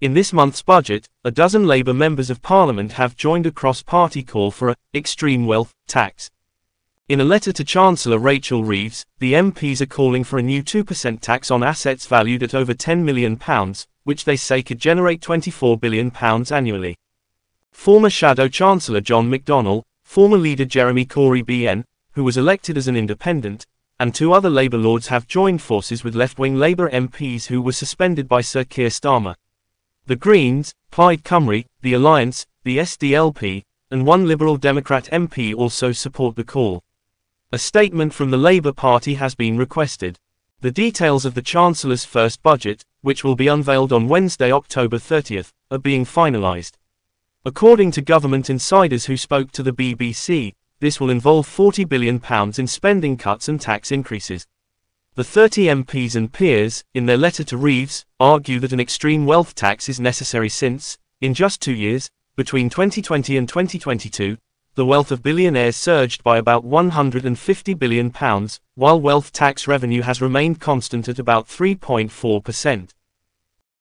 In this month's budget, a dozen Labour members of Parliament have joined a cross-party call for a extreme wealth tax. In a letter to Chancellor Rachel Reeves, the MPs are calling for a new 2% tax on assets valued at over £10 million, which they say could generate £24 billion annually. Former Shadow Chancellor John McDonnell, former leader Jeremy Corbyn, who was elected as an independent, and two other Labour lords have joined forces with left-wing Labour MPs who were suspended by Sir Keir Starmer. The Greens, Plaid Cymru, the Alliance, the SDLP, and one Liberal Democrat MP also support the call. A statement from the Labour Party has been requested. The details of the Chancellor's first budget, which will be unveiled on Wednesday, October 30th, are being finalised. According to government insiders who spoke to the BBC, this will involve £40 billion in spending cuts and tax increases. The 30 MPs and peers, in their letter to Reeves, argue that an extreme wealth tax is necessary since, in just two years, between 2020 and 2022, the wealth of billionaires surged by about £150 billion, while wealth tax revenue has remained constant at about 3.4%.